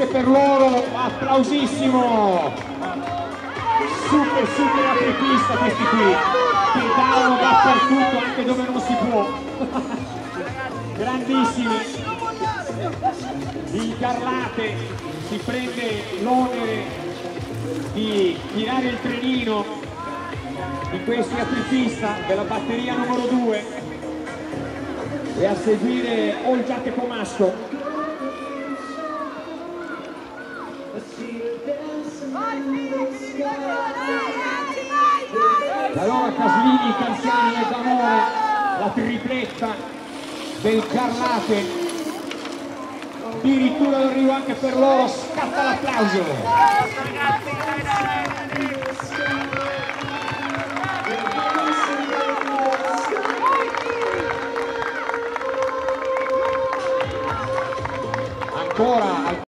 anche per loro applausissimo. Super super apripista questi qui. Pedalano dappertutto anche dove non si può. Grandissimi. Il Carlate si prende l'onere di tirare il trenino di questi apripista della batteria numero 2 e a seguire Olgiate Comasco allora Caslini, Canziani e Zamore la tripletta del Carlate. Addirittura d'arrivo anche per loro scatta l'applauso. Ancora